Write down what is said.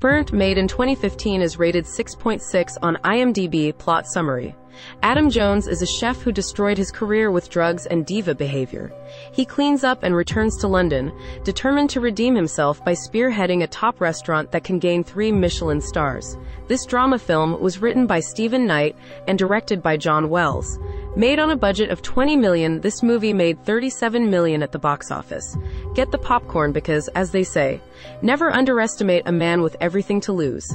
Burnt, made in 2015, is rated 6.6 on IMDb plot summary. Adam Jones is a chef who destroyed his career with drugs and diva behavior. He cleans up and returns to London, determined to redeem himself by spearheading a top restaurant that can gain three Michelin stars. This drama film was written by Steven Knight and directed by John Wells. Made on a budget of 20 million, this movie made 37 million at the box office. Get the popcorn because, as they say, never underestimate a man with everything to lose.